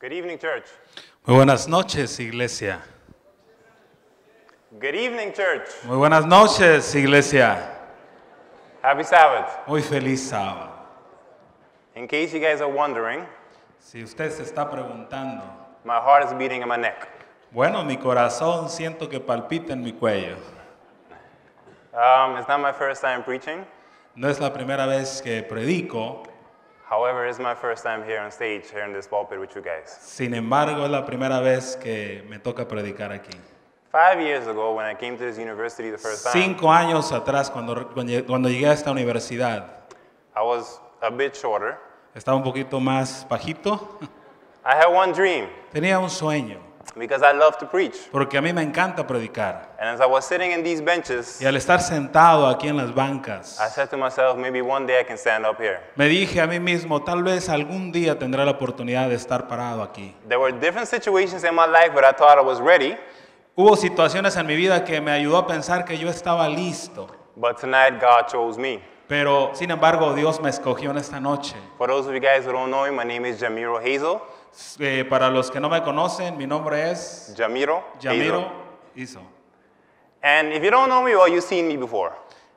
Good evening, church. Muy buenas noches, iglesia. Good evening, church. Muy buenas noches, iglesia. Happy Sabbath. Muy feliz sábado. In case you guys are wondering, Si usted se está preguntando, my heart is beating in my neck. bueno, mi corazón siento que palpita en mi cuello. Um, it's not my first time preaching. No es la primera vez que predico, However, it's my first time here on stage, here in this pulpit with you guys. sin embargo es la primera vez que me toca predicar aquí. Five years ago, when I came to this university the first time, Cinco años atrás, cuando, cuando llegué a esta universidad, I was a bit shorter. estaba un poquito más bajito. I had one dream Tenía un sueño, because I love to preach. porque a mí me encanta predicar. And as I was sitting in these benches, Y al estar sentado aquí en las bancas, I said to myself, maybe one day I can stand up here. Me dije a mí mismo, tal vez algún día tendré la oportunidad de estar parado aquí. There were different situations in my life, but I thought I was ready. Hubo situaciones en mi vida que me ayudó a pensar que yo estaba listo, But tonight, God chose me. pero sin embargo Dios me escogió en esta noche. For those of you guys who don't know me, my name is Jamiro Hazel. Eh, para los que no me conocen, mi nombre es Jamiro. Hazel. Iso. And if you don't know me, well, you've seen me before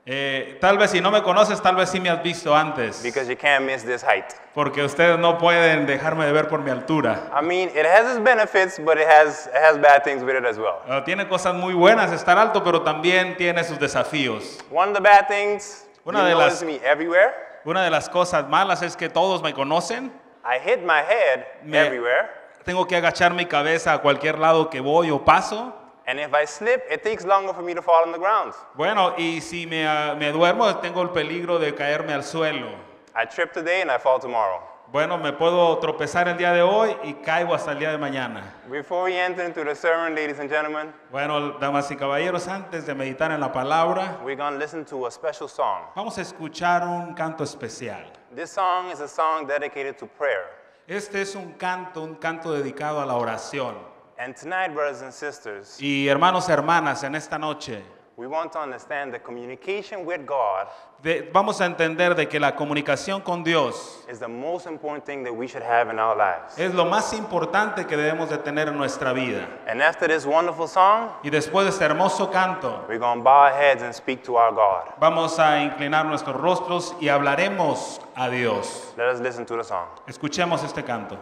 Eh, tal vez si no me conoces, tal vez sí me has visto antes, because you can't miss this height. porque ustedes no pueden dejarme de ver por mi altura. I mean, it has its benefits, but it has, it has bad things with it as well. Eh, tiene cosas muy buenas estar alto, pero también tiene sus desafíos. One of the bad things, Una you de las- me everywhere. Una de las cosas malas es que todos me conocen. I hit my head Me- everywhere. Tengo que agachar mi cabeza a cualquier lado que voy o paso. And if I slip, it takes longer for me to fall on the ground. Bueno, y si me, ah, me duermo, tengo el peligro de caerme al suelo. I trip today and I fall tomorrow. Bueno, me puedo tropezar el día de hoy y caigo hasta el día de mañana. Before we enter into the sermon, ladies and gentlemen, Bueno, damas y caballeros, antes de meditar en la palabra, we're going to listen to a special song. vamos a escuchar un canto especial. This song is a song dedicated to prayer. Este es un canto, un canto dedicado a la oración. And tonight, brothers and sisters, Y hermanos, hermanas, en esta noche we want to understand that communication with God de- vamos a entender de que la comunicación con Dios is the most important thing that we should have in our lives. es lo más importante que debemos de tener en nuestra vida. And after this wonderful song, Y después de este hermoso canto, we're going to bow our heads and speak to our God. vamos a inclinar nuestros rostros y hablaremos a Dios. Let us listen to the song. Escuchemos este canto.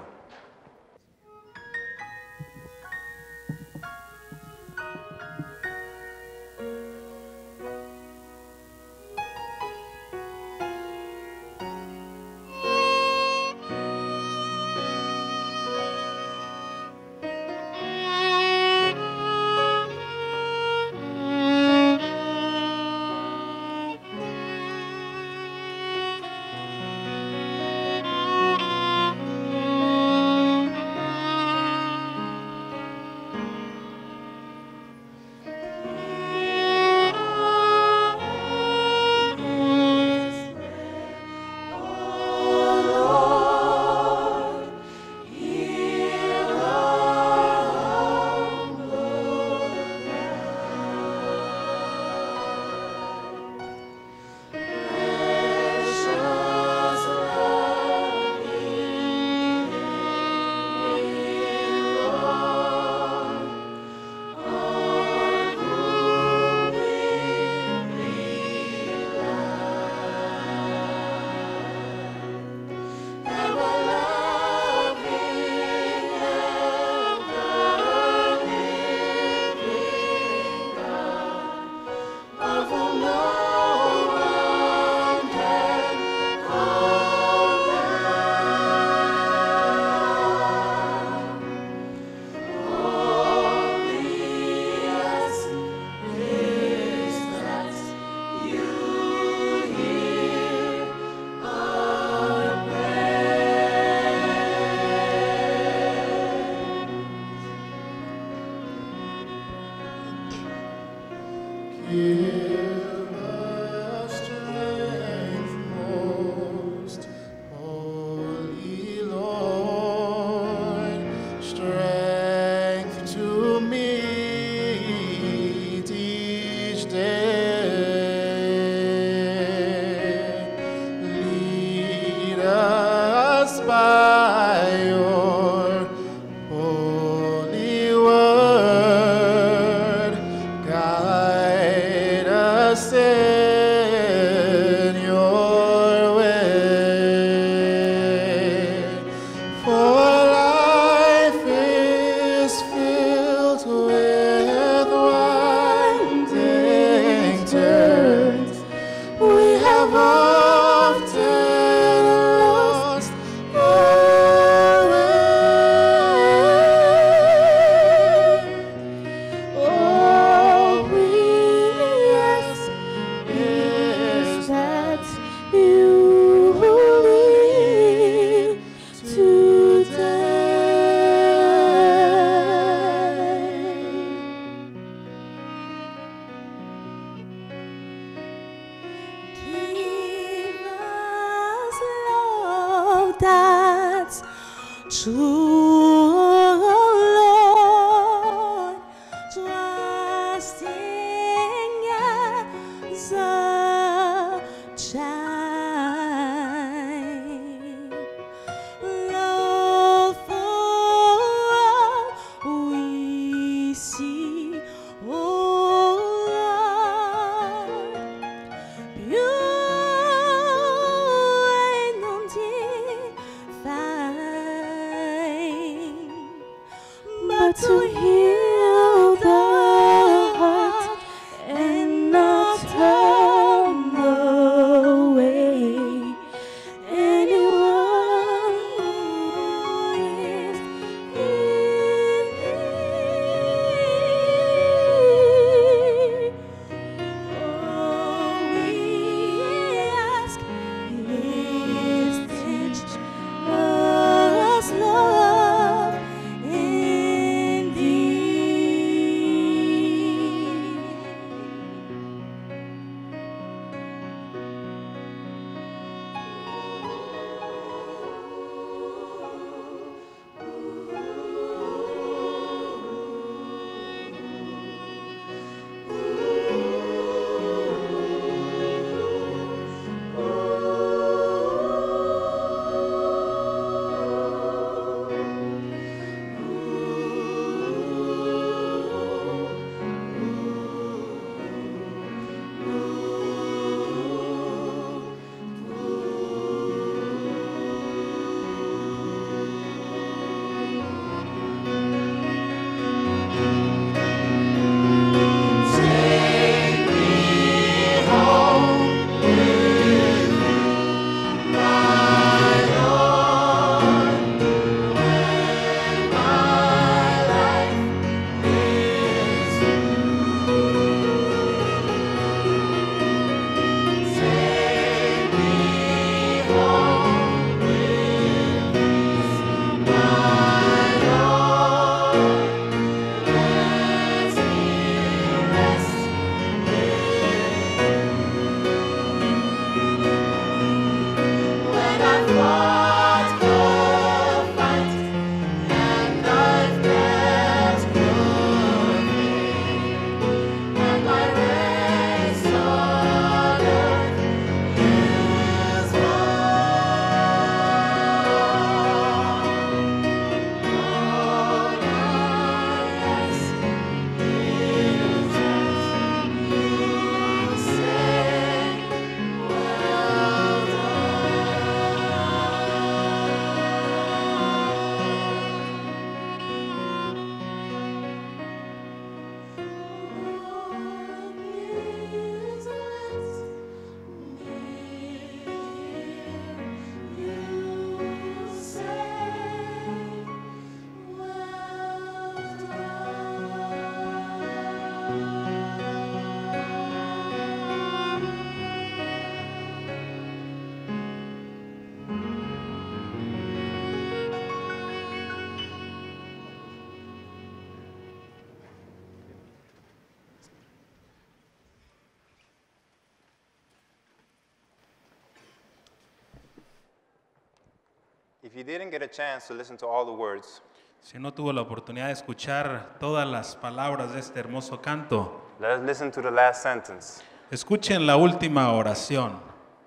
If you didn't get a chance to listen to all the words, Si no tuvo la oportunidad de escuchar todas las palabras de este hermoso canto, let us listen to the last sentence. escuchen la última oración.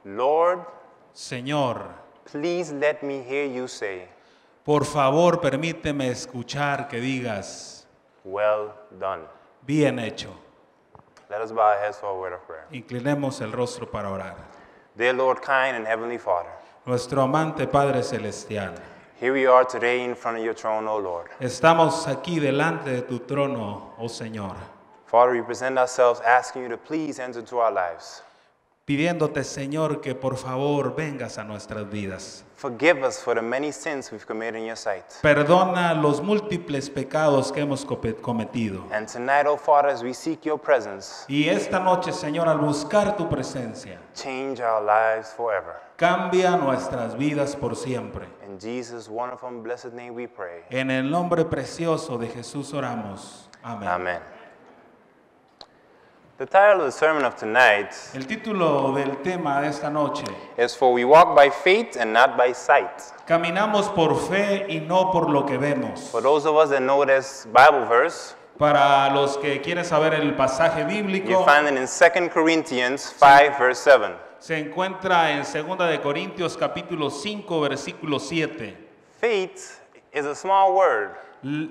Lord, Señor, please let me hear you say, por favor permíteme escuchar que digas, Well done. bien hecho. Let us bow our heads for a word of prayer. Inclinemos el rostro para orar. Dear Lord, kind and heavenly Father, Nuestro amante Padre Celestial, here we are today in front of your throne, O Lord. estamos aquí delante de tu trono, oh Señor, Father, we present ourselves asking you to please enter into our lives. Pidiéndote, Señor, que por favor vengas a nuestras vidas. Forgive us for the many sins we've committed in your sight. Perdona los múltiples pecados que hemos cometido. And tonight, O Father, as we seek your presence, Y esta noche, Señor, al buscar tu presencia, change our lives forever. cambia nuestras vidas por siempre. In Jesus' wonderful and blessed name we pray. En el nombre precioso de Jesús oramos. Amén. The title of the sermon of tonight El título del tema de esta noche, is For We Walk by Faith and Not by Sight. Caminamos por fe y no por lo que vemos. For those of us that know this Bible verse, Para los que quieren saber el pasaje you bíblico, find it in 2 Corinthians 5, verse 7. se encuentra en 2 de Corintios capítulo 5 versículo 7. Faith is a small word,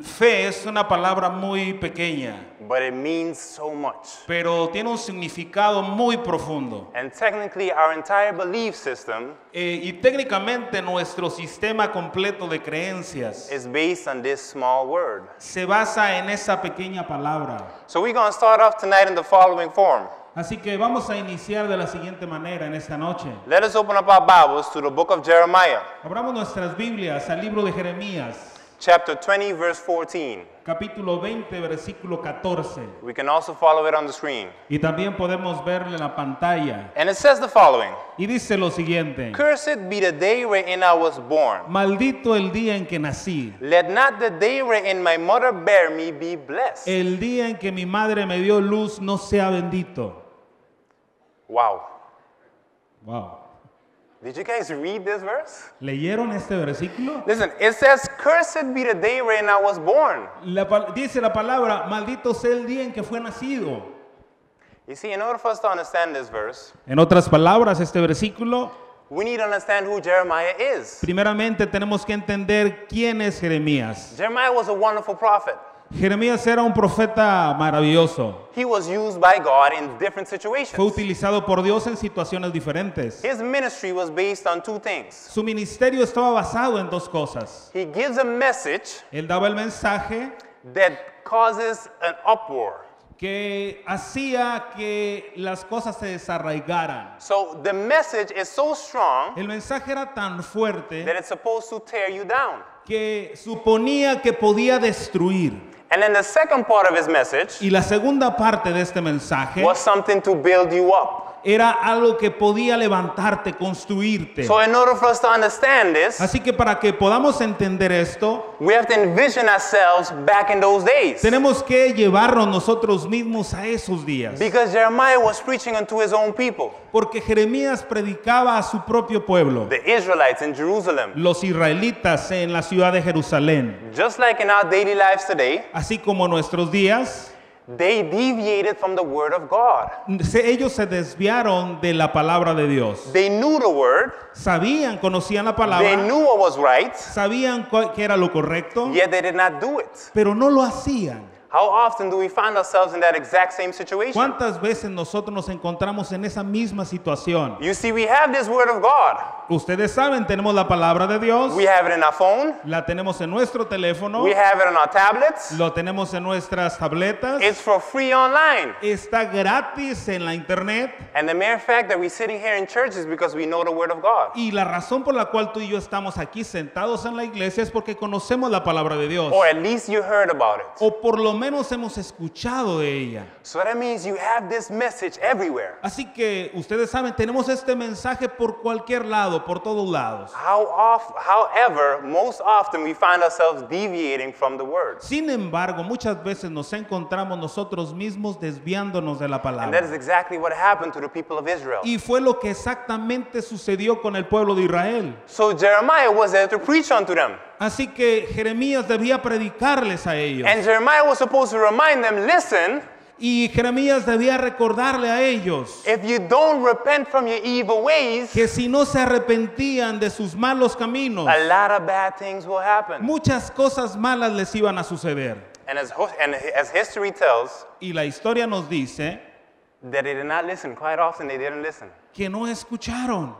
Fe es una palabra muy pequeña, but it means so much. pero tiene un significado muy profundo. And technically, our entire belief system Eh, y técnicamente nuestro sistema completo de creencias is based on this small word. se basa en esa pequeña palabra. So we're going to start off tonight in the following form. Así que vamos a iniciar de la siguiente manera en esta noche. Let us open up our Bibles to the book of Jeremiah, Abramos nuestras Biblias al libro de Jeremías, chapter 20, verse 14. capítulo 20, versículo 14. We can also follow it on the screen. Y también podemos verlo en la pantalla. And it says the following Y dice lo siguiente. Cursed be the day wherein I was born. Maldito el día en que nací, Let not the day wherein my mother bare me be blessed. el día en que mi madre me dio luz no sea bendito. Wow. Wow. Did you guys read this verse? ¿Leyeron este versículo? Listen, it says, Cursed be the day wherein I was born. La dice la palabra, maldito sea el día en que fue nacido. You see, in order for us to understand this verse, En otras palabras, este versículo, we need to understand who Jeremiah is. primeramente tenemos que entender quién es Jeremías. Jeremiah was a wonderful prophet. Jeremías era un profeta maravilloso. He was used by God in different Fue situations. utilizado por Dios en situaciones diferentes. His ministry was based on two things. Su ministerio estaba basado en dos cosas. He gives a message Él daba el mensaje that causes an uproar. que hacía que las cosas se desarraigaran. So the message is so strong El mensaje era tan that fuerte it's supposed to tear you down. que suponía que podía destruir. And then the second part of his message Y la segunda parte de este mensaje was something to build you up. Era algo que podía levantarte, construirte. So in order for us to understand this, Así que para que podamos entender esto, we have to envision ourselves back in those days. tenemos que llevarnos nosotros mismos a esos días. Because Jeremiah was preaching unto his own people, Porque Jeremías predicaba a su propio pueblo, the Israelites in Jerusalem. los israelitas en la ciudad de Jerusalén. Just like in our daily lives today, Así como nuestros días, they deviated from the word of God. se- ellos se desviaron de la palabra de Dios. They knew the word, Sabían, conocían la they palabra, knew what was right, sabían que era lo correcto, yet they did not do it. pero no lo hacían. How often do we find ourselves in that exact same situation? ¿Cuántas veces nosotros nos encontramos en esa misma situación? You see, we have this word of God. Ustedes saben, tenemos la palabra de Dios, We have it in our phone, la tenemos en nuestro teléfono, we have it on our tablets. lo tenemos en nuestras tabletas, It's for free online. está gratis en la internet And the mere fact that we're sitting here in church is because we know the word of God. y la razón por la cual tú y yo estamos aquí sentados en la iglesia es porque conocemos la palabra de Dios Or at least you heard about it. o por lo menos hemos escuchado de ella. So that means you have this message everywhere. Así que ustedes saben, tenemos este mensaje por cualquier lado, por todos lados. How off, however, most often we find ourselves deviating from the word. Sin embargo, muchas veces nos encontramos nosotros mismos desviándonos de la And that is palabra. exactly what happened to the people of Israel. Y fue lo que exactamente sucedió con el pueblo de Israel. So Jeremiah was there to preach unto them. Así que Jeremías debía predicarles a ellos. And Jeremiah was supposed to remind them listen, Y Jeremías debía recordarle a ellos if you don't repent from your evil ways, que si no se arrepentían de sus malos caminos, a lot of bad things will happen. muchas cosas malas les iban a suceder. And as, and as history tells, Y la historia nos dice that they did not listen. Quite often, they didn't listen. que no escucharon.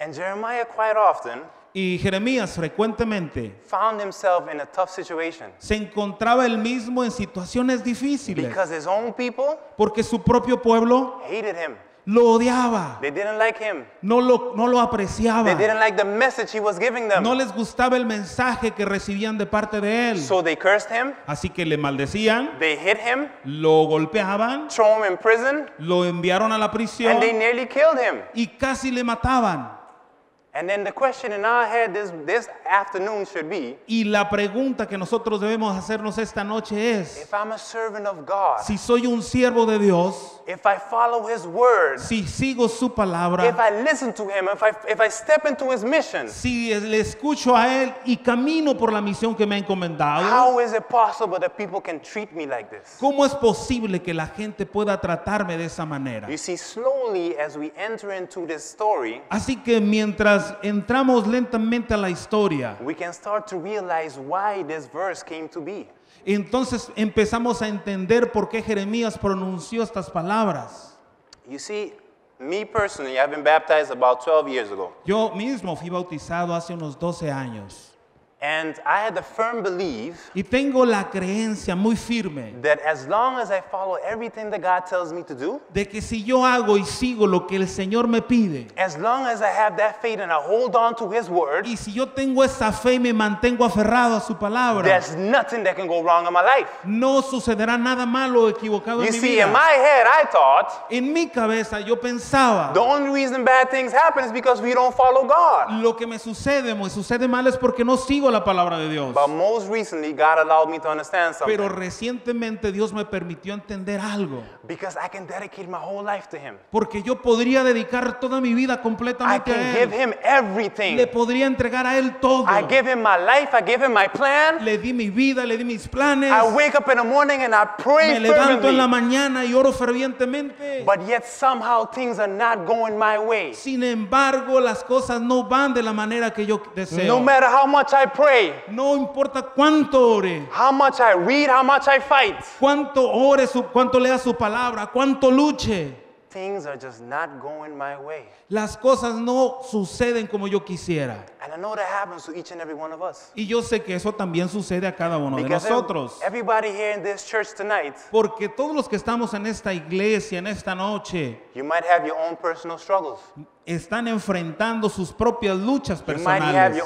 And Jeremiah, quite often, Y Jeremías frecuentemente found himself in a tough situation se encontraba él mismo en situaciones difíciles because his own people porque su propio pueblo hated him. lo odiaba, They didn't like him. no lo, no lo apreciaba, They didn't like the message he was giving them. no les gustaba el mensaje que recibían de parte de él. So they cursed him, Así que le maldecían, they hit him, lo golpeaban, throw him in prison, lo enviaron a la prisión and they nearly killed him. y casi le mataban. Y la pregunta que nosotros debemos hacernos esta noche es, if I'm a servant of God, si soy un siervo de Dios, if I follow His word, si sigo su if palabra, I listen to Him, if I, if I step into His mission, si le escucho a Él y camino por la misión que me ha encomendado, how is it possible that people can treat me like this? ¿cómo es posible que la gente pueda tratarme de esa manera? You see, slowly as we enter into this story, Así que mientras entramos lentamente a la historia, we can start to realize why this verse came to be. Entonces empezamos a entender por qué Jeremías pronunció estas palabras. You see, me personally, I've been baptized about 12 years ago. Yo mismo fui bautizado hace unos 12 años And I had the firm belief y tengo la creencia muy firme that as long as I follow everything that God tells me to do, de que si yo hago y sigo lo que el Señor me pide, as long as I have that faith and I hold on to His word, y si yo tengo esa fe y me mantengo aferrado a su palabra, there's nothing that can go wrong in my life. no sucederá nada malo o equivocado You en mi see, in vida. my head, I thought En mi cabeza yo pensaba, the only reason bad things happen is because we don't follow God. lo que me sucede, me sucede mal es porque no sigo la palabra de Dios. But most recently, God allowed me to understand Pero something recientemente Dios me permitió entender algo, because I can dedicate my whole life to Him. porque yo podría dedicar toda mi vida I completamente can a give Él. Him everything. Le podría entregar a Él todo. I give Him my life, I give Him my plan. Le di mi vida, le di mis planes. I wake up in the morning and I pray Me levanto en la mañana y oro fervientemente. But yet somehow things are not going my way. Sin embargo, las cosas no van de la manera que yo deseo. No matter how much I pray, No importa cuánto ore, how much I read, how much I fight, cuánto ore, su, cuánto lea su palabra, cuánto luche. things are just not going my way. Las cosas no suceden como yo quisiera. And I know that happens to each and every one of us. Y yo sé que eso también sucede a cada uno de Because ev- nosotros. everybody here in this church tonight, Porque todos los que estamos en esta iglesia, en esta noche, you might have your own personal struggles. están enfrentando sus propias luchas personales.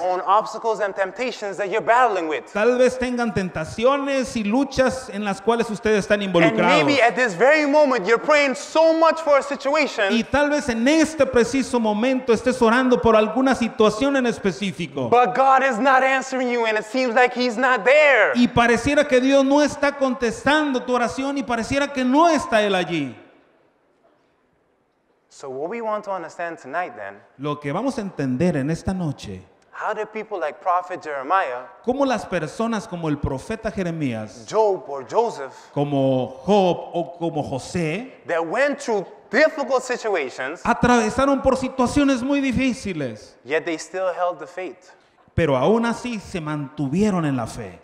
Tal vez tengan tentaciones y luchas en las cuales ustedes están involucrados. Y tal vez en este preciso momento estés orando por alguna situación en específico. but God is not answering you and it seems like He's not there. Y pareciera que Dios no está contestando tu oración y pareciera que no está Él allí. So, what we want to understand tonight then, Lo que vamos a entender en esta noche, how did people like Prophet Jeremiah, cómo las personas como el profeta Jeremías, Job, or Joseph como Job o como José, that went through difficult situations, atravesaron por situaciones muy difíciles, yet they still held the faith? pero aún así se mantuvieron en la fe.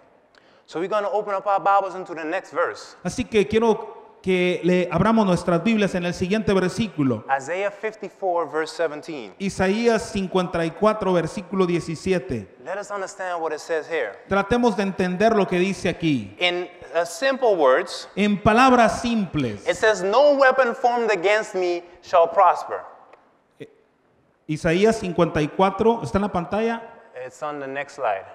So, we're going to open up our Bibles into the next verse Así que quiero que le abramos nuestras Biblias en el siguiente versículo. Isaiah 54, verse 17. Isaías 54, versículo 17. Let us understand what it says here. Tratemos de entender lo que dice aquí. In uh, simple words, En palabras simples, it says, No weapon formed against me shall prosper. Isaías 54, ¿está en la pantalla? It's on the next slide.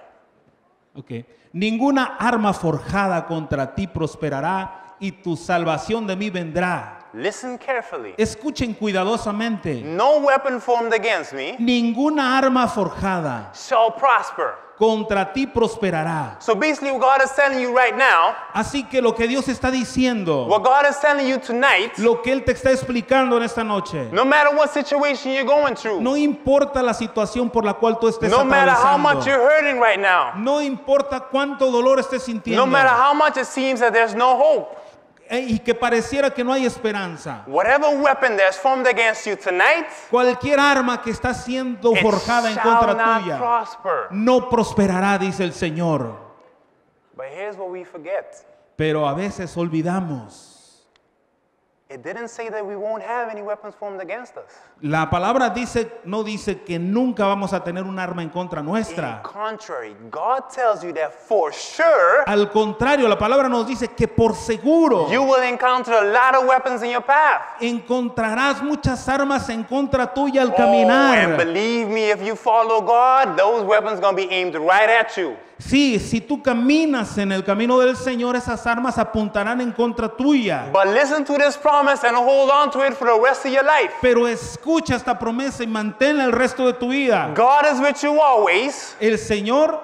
Ok. Ninguna arma forjada contra ti prosperará y tu salvación de mí vendrá. Listen carefully. Escuchen cuidadosamente. No weapon formed against me Ninguna arma forjada shall prosper. contra ti prosperará. So basically, what God is telling you right now, Así que lo que Dios está diciendo, what God is telling you tonight, lo que Él te está explicando en esta noche, no matter what situation you're going through, no importa la situación por la cual tú estés no matter how much you're hurting right now, no importa cuánto dolor estés sintiendo, no matter how much it seems that there's no hope, y que pareciera que no hay esperanza, whatever weapon formed against you tonight, cualquier arma que está siendo forjada en contra tuya, prosper. no prosperará, dice el Señor. But here's what we forget. Pero a veces olvidamos. It didn't say that we won't have any weapons formed against us. La palabra dice, no dice que nunca vamos a tener un arma en contra nuestra. contrary, God tells you that for sure Al contrario, la palabra nos dice que por seguro you will encounter a lot of weapons in your path. encontrarás muchas armas en contra tuya al Oh, and caminar. believe me, if you follow God, those weapons gonna be aimed right at you. Sí, si tú caminas en el camino del Señor, esas armas apuntarán en contra tuya. But listen to this promise promise and hold on to it for the rest of your life. Pero escucha esta promesa y manténla el resto de tu vida. God is with you always. El Señor,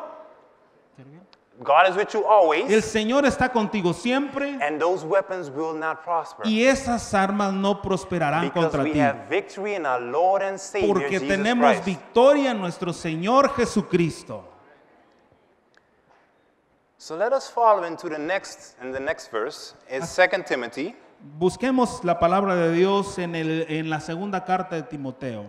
God is with you always. el Señor está contigo siempre And those weapons will not prosper. y esas armas no prosperarán Because contra we ti. have victory in our Lord and Savior Porque Jesus tenemos Christ. victoria en nuestro Señor Jesucristo. So let us follow into the next in the next verse is 2 Timothy Busquemos la palabra de Dios en, el- en la segunda carta de Timoteo.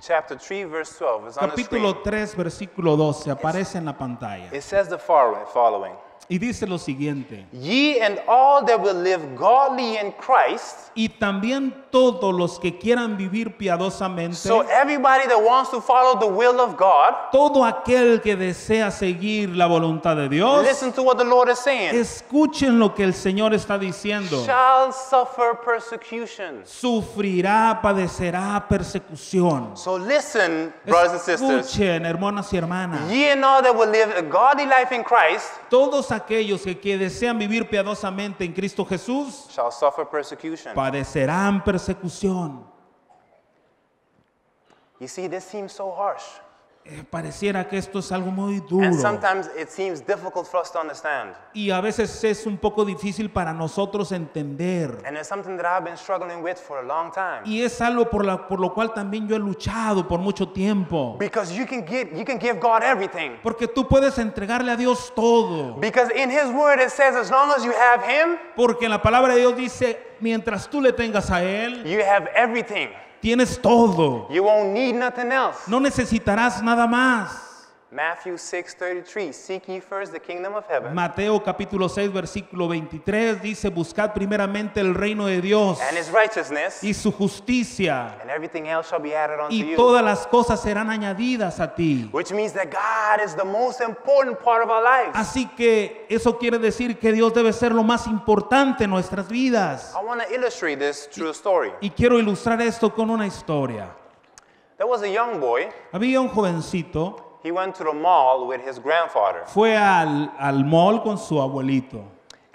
chapter 3 verse 12. It's on the Capítulo screen. 3, versículo 12, aparece en la pantalla. It says the following, following. Y dice lo siguiente. Ye and all that will live godly in Christ. Y también todos los que quieran vivir piadosamente, So everybody that wants to follow the will of God, todo aquel que desea seguir la voluntad de Dios, listen to what the Lord is saying. escuchen lo que el Señor está diciendo. Shall suffer persecution. Sufrirá, padecerá persecución. So listen, brothers and sisters. Escuchen, hermanas y hermanas. Ye and all that will live a godly life in Christ Todos aquellos que, que desean vivir piadosamente en Cristo Jesús shall suffer persecution. padecerán persecución. You see, this seems so harsh. Eh, pareciera que esto es algo muy duro. And sometimes it seems difficult for us to understand. Y a veces es un poco difícil para nosotros entender. And it's something that I've been struggling with for a long time. Y es algo por, la, por lo cual también yo he luchado por mucho tiempo. Because you can get you can give God everything. Porque tú puedes entregarle a Dios todo. Because in his word it says as long as you have him, Porque en la palabra de Dios dice, mientras tú le tengas a Él, you have everything. Tienes todo. You won't need nothing else. No necesitarás nada más. Matthew 6:33 Seek ye first the kingdom of heaven Mateo capítulo 6 versículo 23 dice, buscad primeramente el reino de Dios and his righteousness y su justicia and everything else shall be added unto y you. todas las cosas serán añadidas a ti. Which means that God is the most important part of our lives. Así que eso quiere decir que Dios debe ser lo más importante en nuestras vidas. I want to illustrate this through a story. Y quiero ilustrar esto con una historia. There was a young boy. Había un jovencito, He went to the mall with his grandfather, fue al, al mall con su abuelito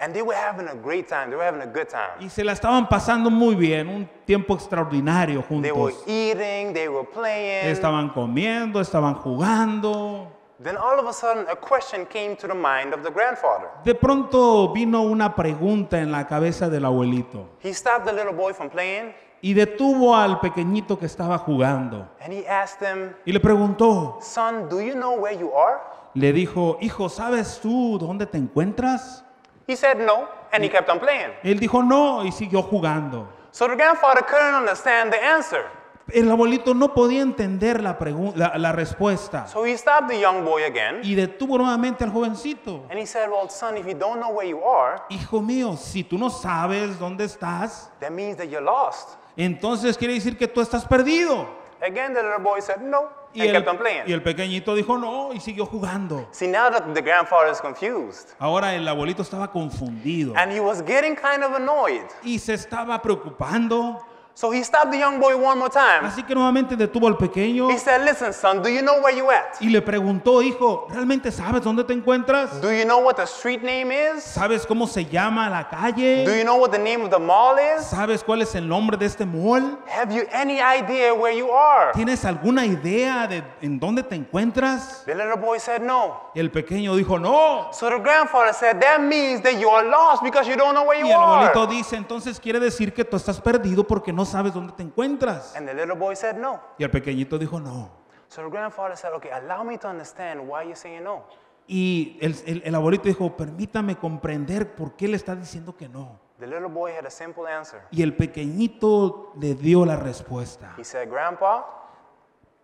and they were having a great time. They were having a good time. y se la estaban pasando muy bien, un tiempo extraordinario They were juntos. eating, they were playing. Estaban comiendo, estaban jugando. Then all of a sudden, a question came to the mind of the grandfather. De pronto vino una pregunta en la cabeza del abuelito He stopped the little boy from playing y detuvo al pequeñito que estaba jugando and he asked him, y le preguntó, Son, do you know where you are? le dijo, hijo, ¿sabes tú dónde te encuentras? He said no, and he kept on playing. Él dijo no y siguió jugando. So the grandfather couldn't understand the answer. El abuelito no podía entender la, pregu- la, la respuesta So he stopped the young boy again y detuvo nuevamente al jovencito. and he said, Well, son, if you don't know where you are, Hijo mío, si tú no sabes dónde estás, that means that you're lost. Entonces quiere decir que tú estás perdido. Again, the little boy said no Y and el, kept on playing. y el pequeñito dijo no y siguió jugando. See, now that the grandfather is confused Ahora el abuelito estaba confundido and he was getting kind of annoyed. y se estaba preocupando. So he stopped the young boy one more time. Así que nuevamente detuvo al pequeño He said, Listen, son, do you know where you at? y le preguntó, hijo, ¿realmente sabes dónde te encuentras? Do you know what the street name is? ¿Sabes cómo se llama la Do calle? you know what the name of the mall is? ¿Sabes cuál es el nombre de este mall? Have you any idea where you are? ¿Tienes alguna idea de en dónde te encuentras? The little boy said no. Y el pequeño dijo, no. So the grandfather said, That means that you are lost because you don't know where Y you el abuelito are. dice, entonces quiere decir que tú estás perdido porque no sabes dónde te encuentras. And the little boy said no. Y el pequeñito dijo, no. So the grandfather said, Okay, allow me to understand why you're saying no. Y el, el- el abuelito dijo, permítame comprender por qué le está diciendo que no. The little boy had a simple answer. Y el pequeñito le dio la respuesta. He said, Grandpa,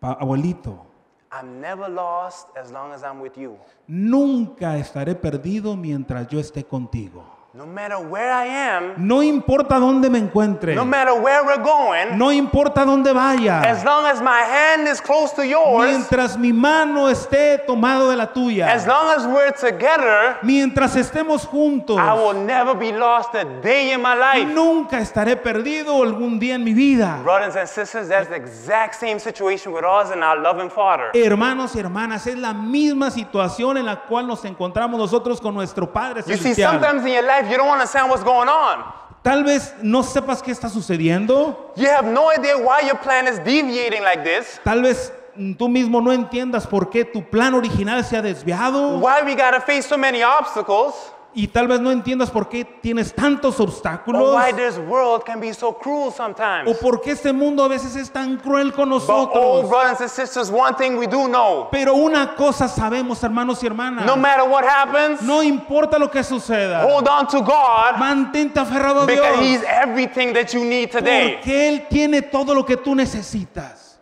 Pa- abuelito, I'm never lost as long as I'm with you. nunca estaré perdido mientras yo esté contigo. No matter where I am, No importa dónde me encuentre. no matter where we're going, No importa dónde as vaya. long as my hand is close to yours, Mientras mi mano esté tomado de la as tuya. long as we're together, Mientras estemos juntos. I will never be lost a day in my life. Nunca estaré perdido algún día en mi vida. Brothers and sisters, that's the exact same situation with us and our loving Father. Hermanos y hermanas, es la misma situación en la cual nos encontramos nosotros con nuestro Padre You see, Celestial. sometimes in your life you don't understand what's going on. Tal vez no sepas qué está sucediendo. You have no idea why your plan is deviating like this. Tal vez mm, tú mismo no entiendas por qué tu plan original se ha desviado. Why we gotta face so many obstacles. Y tal vez no entiendas por qué tienes tantos Or obstáculos. why this world can be so cruel sometimes. O por qué este mundo a veces es tan cruel con oh, nosotros. brothers and sisters, one thing we do know. Pero una cosa sabemos, hermanos y hermanas. No matter what happens, No importa lo que suceda. hold on to God Mantente aferrado a because He's Dios. everything that you need today. Porque Él tiene todo lo que tú necesitas.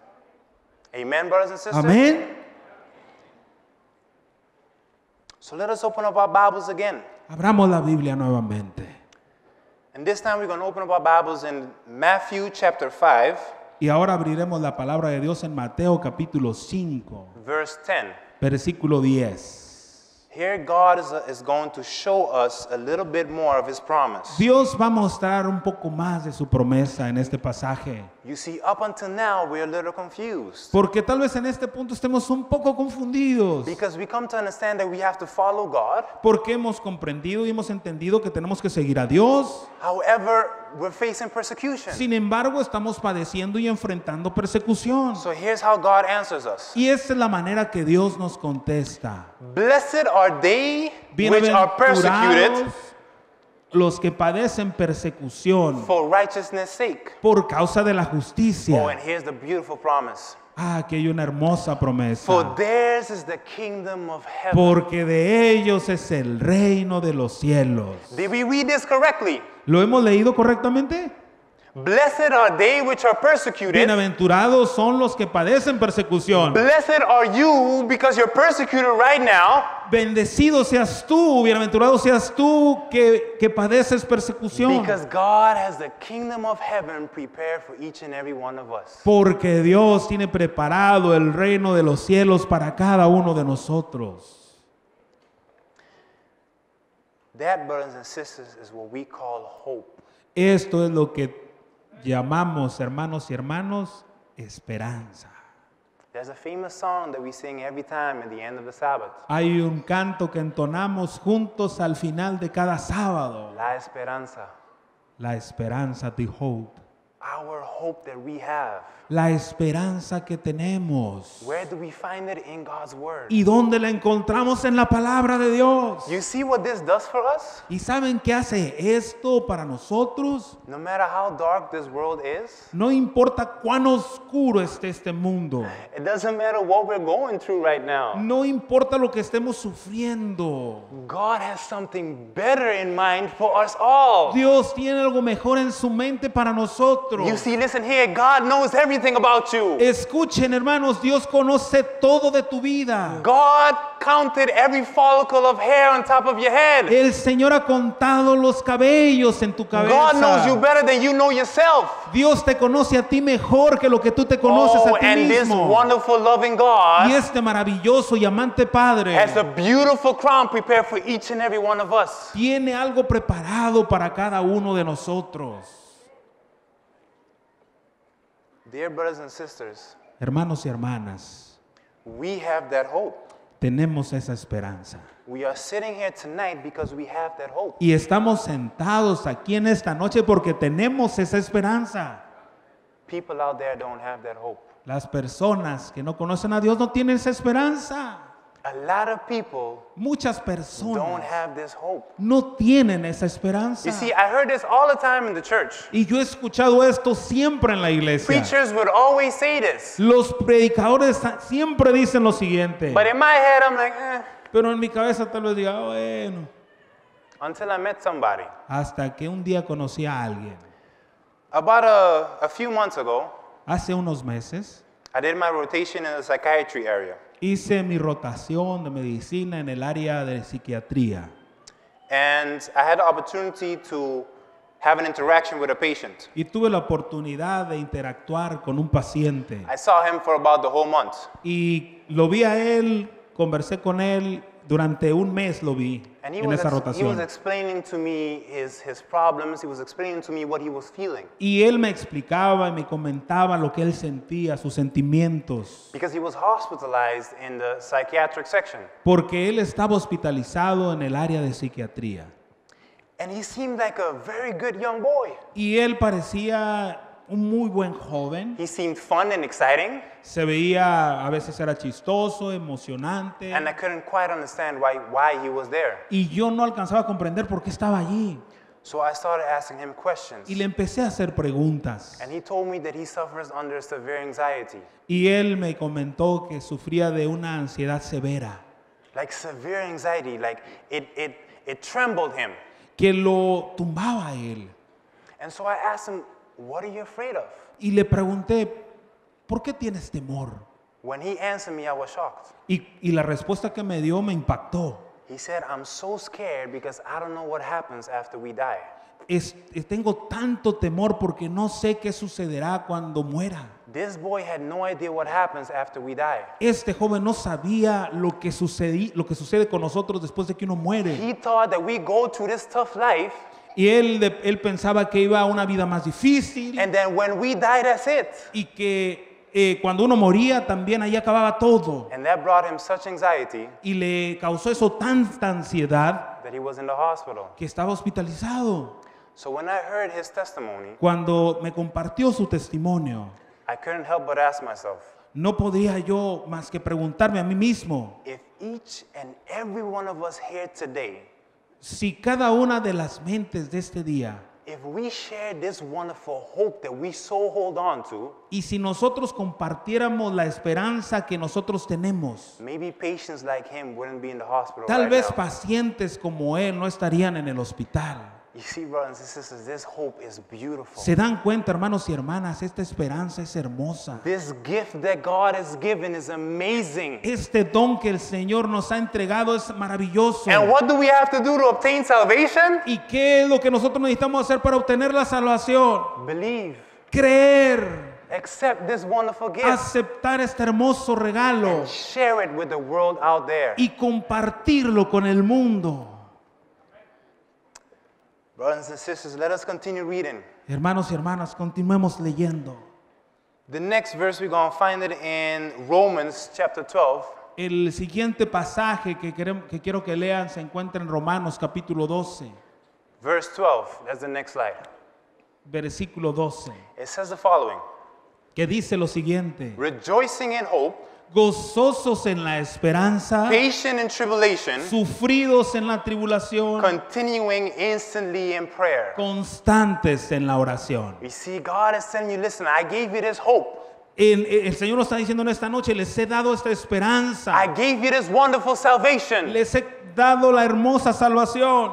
Amen, brothers and sisters? Amén. So let us open up our Bibles again. Abramos la Biblia nuevamente. And this time we're going to open up our Bibles in Matthew chapter 5, Y ahora abriremos la palabra de Dios en Mateo capítulo 5, verse 10. versículo 10. Here, God is, is going to show us a little bit more of His promise. Dios va a mostrar un poco más de su promesa en este pasaje. You see, up until now, we're a little confused Porque tal vez en este punto estemos un poco confundidos. because we come to understand that we have to follow God. Porque hemos comprendido y hemos entendido que tenemos que seguir a Dios. However, we're facing persecution. Sin embargo, estamos padeciendo y enfrentando persecución. So here's how God answers us Y esta es la manera que Dios nos contesta. Blessed are they which are persecuted los que padecen persecución for righteousness' sake. por causa de la Oh, justicia. and here's the beautiful promise. Ah, que hay una hermosa promesa. For theirs is the kingdom of heaven. Porque de ellos es el reino de los cielos. Did we read this correctly? ¿Lo hemos leído correctamente? Blessed are they which are persecuted. Bienaventurados son los que padecen persecución. Blessed are you because you're persecuted right now Bendecido seas tú, bienaventurado seas tú que, que padeces persecución. because God has the kingdom of heaven prepared for each and every one of us. Porque Dios tiene preparado el reino de los cielos para cada uno de nosotros. That, brothers and sisters, is what we call hope. Esto es lo que llamamos, hermanos y hermanos, esperanza. There's a famous song that we sing every time at the end of the Sabbath. Hay un canto que entonamos juntos al final de cada sábado. La Esperanza. La esperanza, the hope. Our hope that we have. La esperanza que tenemos. Where do we find it in God's Word? ¿Y dónde la encontramos en la palabra de Dios? You see what this does for us? ¿Y saben qué hace esto para nosotros? No matter how dark this world is, No importa cuán oscuro esté este mundo. it doesn't matter what we're going through right now. No importa lo que estemos sufriendo. God has something better in mind for us all. Dios tiene algo mejor en su mente para You nosotros. see, listen here, God knows everything about you. Escuchen, hermanos, Dios conoce todo de tu vida. God counted every follicle of hair on top of your head. El Señor ha contado los cabellos en tu God knows you cabeza. better than you know yourself. Dios te conoce a ti mejor que lo que tú te conoces Oh, a ti and this mismo. wonderful, loving Y God este maravilloso y amante Padre has a beautiful crown prepared for each and every one of us. tiene algo preparado para cada uno de nosotros. Dear brothers and sisters, Hermanos y hermanas, we have that hope. tenemos esa esperanza. We are sitting here tonight because we have that hope. Y estamos sentados aquí en esta noche porque tenemos esa esperanza. People out there don't have that hope. Las personas que no conocen a Dios no tienen esa esperanza. A lot of people Muchas don't personas have this hope. no tienen esa esperanza. You see, I heard this all the time in the church. Y yo he escuchado esto siempre en la iglesia. Preachers would always say this. Los predicadores siempre dicen lo siguiente. But in my head, I'm like, eh, Pero en mi cabeza tal vez diga, "Ah, bueno, until I met somebody. hasta que un día conocí a alguien. About a, a few months ago, Hace unos meses I did my rotation in the psychiatry area. Hice mi rotación de medicina en el área de psiquiatría. And I had the opportunity to have an interaction with a patient. Y tuve la oportunidad de interactuar con un paciente. I saw him for about the whole month. Y lo vi a él, conversé con él, durante un mes lo vi And he en was, esa ex- he was rotación. explaining to me his, his problems. He was explaining to me what he was feeling. Y él me explicaba y me comentaba lo que él sentía, sus sentimientos. Because he was hospitalized in the psychiatric section. Porque él estaba hospitalizado en el área de psiquiatría. And he seemed like a very good young boy. Y él parecía un muy buen joven. He seemed fun and exciting, Se veía, a veces era chistoso, emocionante. and I couldn't quite understand why, why he was there. Y yo no alcanzaba a comprender por qué estaba allí. So I started asking him questions. Y le empecé a hacer preguntas. And he told me that he suffers under severe anxiety, Y él me comentó que sufría de una ansiedad severa, like severe anxiety, like it, it, it trembled him. que lo tumbaba a él. And so I asked him, What are you afraid of? Y le pregunté, ¿por qué tienes temor? When he answered me, I was shocked. Y, y la respuesta que me dio me impactó. He said, I'm so scared because I don't know what happens after we die. Es- es- tengo tanto temor porque no sé qué sucederá cuando muera. This boy had no idea what happens after we die. Este joven no sabía lo que, sucedí, lo que sucede con nosotros después de que uno muere. He thought that we go through this tough life, Y él, de- él pensaba que iba a una vida más difícil and then when we die, that's it. y que eh, cuando uno moría también ahí acababa todo. And that brought him such anxiety Y le causó eso tanta ansiedad that he was in the hospital. que estaba hospitalizado. So when I heard his testimony, Cuando me compartió su testimonio, I couldn't help but ask myself, no podía yo más que preguntarme a mí mismo if each and every one of us here today, si cada una de las mentes de este día if we share this wonderful hope that we so hold on to, y si nosotros compartiéramos la esperanza que nosotros tenemos, maybe patients like him wouldn't be in the hospital tal right vez now. pacientes como él no estarían en el hospital. You see, brothers and sisters, this hope is beautiful. Se dan cuenta, hermanos y hermanas, esta esperanza es hermosa. This gift that God has given is amazing. Este don que el Señor nos ha entregado es maravilloso. And what do we have to do to obtain salvation? ¿Y qué es lo que nosotros necesitamos hacer para obtener la salvación? Believe. Creer, Accept this wonderful gift. aceptar este hermoso regalo Share it with the world out there. y compartirlo con el mundo. Brothers and sisters, let us continue reading. Hermanos y hermanas, continuemos leyendo. The next verse, we're going to find it in Romans chapter 12. El siguiente pasaje que, querem- que quiero que lean se encuentra en Romanos capítulo 12, Verse 12, that's the next slide. versículo 12, It says the following que dice lo siguiente. Rejoicing in hope, Gozosos en la esperanza, patient in tribulation, sufridos en la tribulación, continuing instantly in prayer. constantes en la oración. You see, God is telling you, listen, I gave you this hope. El, el Señor nos está diciendo en esta noche, les he dado esta I esperanza, gave you this wonderful salvation. les he dado la hermosa salvación.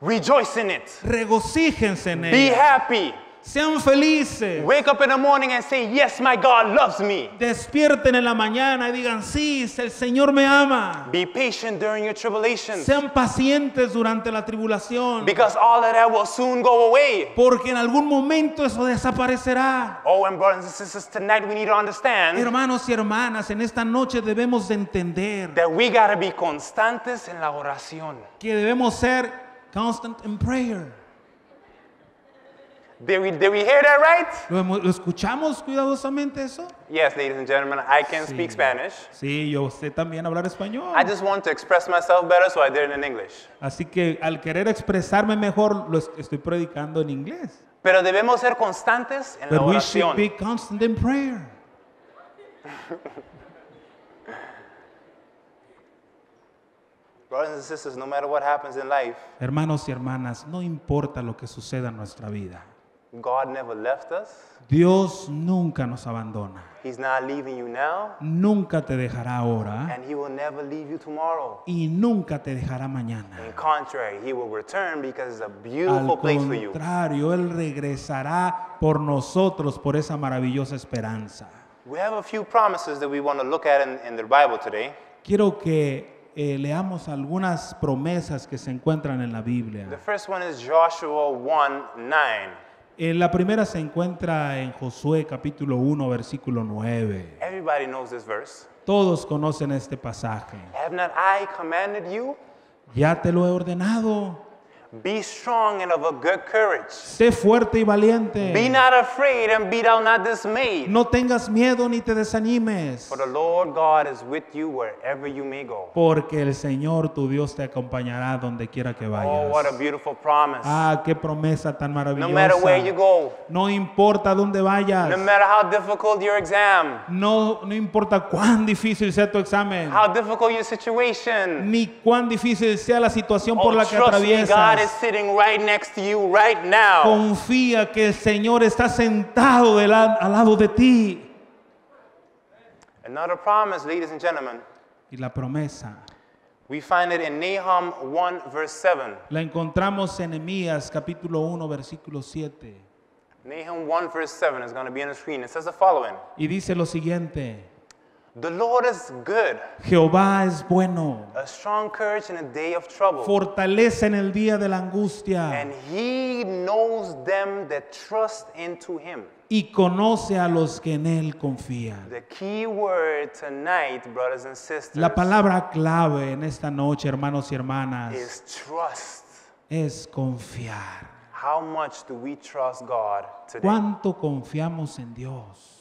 Rejoice in it. Regocíjense en Be ella. happy. Sean felices. Wake up in the morning and say, Yes, my God loves me. Despierten en la mañana y digan, sí, el Señor me ama. Be patient during your tribulations Sean pacientes durante la tribulación, because all of that will soon go away. porque en algún momento eso desaparecerá. Oh, and brothers and sisters, tonight we need to understand Hermanos y hermanas, en esta noche debemos de entender that we got to be constantes en la oración. que debemos ser constant in prayer. Did we, did we hear that right? ¿Lo, hemos- lo escuchamos cuidadosamente eso? Yes, ladies and gentlemen, I can speak Spanish. Sí, yo sé también hablar español. I just want to express myself better, so I did it in English. Así que al querer expresarme mejor, lo es- estoy predicando en inglés. Pero debemos ser constantes en la But we should oración. be constant in prayer. Brothers and sisters, no matter what happens in life, Hermanos y hermanas, no importa lo que suceda en nuestra vida. God never left us. Dios nunca nos abandona. He's not leaving you now, Nunca te dejará ahora and He will never leave you tomorrow. y nunca te dejará mañana. In contrary, He will return because it's a Al beautiful place for you. contrario, Él regresará por nosotros, por esa maravillosa esperanza. We have a few promises that we want to look at in, in the Bible today. Quiero que eh, leamos algunas promesas que se encuentran en la Biblia. The first one is Joshua 1 9. Eh, la primera se encuentra en Josué capítulo 1, versículo 9. Everybody knows this verse. Todos conocen este pasaje. Have not I commanded you? Ya te lo he ordenado. Be strong and of a good courage. Sé fuerte y valiente. Be not afraid and be thou not dismayed. No tengas miedo ni te desanimes. For the Lord God is with you wherever you may go. Porque el Señor tu Dios te acompañará donde quiera que Oh, what a vayas. beautiful promise. Ah, qué promesa tan No matter where you maravillosa. go, No importa dónde vayas. no matter how difficult your exam, No, no importa cuán difícil sea tu examen. how difficult your situation. Ni cuán difícil sea la situación por Oh, la que me, God is sitting right next to you right now. Confía que el Señor está sentado del al lado de ti. Another promise, ladies and gentlemen, Y la promesa we find it in Nahum 1, verse 7. la encontramos en Nehemías capítulo 1 versículo 7. Nahum 1, verse 7 is going to be on the screen. It says the following Y dice lo siguiente, The Lord is good, Jehová es bueno, a strong courage in a day of trouble. fortalece en el día de la angustia And he knows them that trust into him. y conoce a los que en él confían. The key word tonight, brothers and sisters, La palabra clave en esta noche, hermanos y hermanas, is trust. es confiar. How much do we trust God today? ¿Cuánto confiamos en Dios?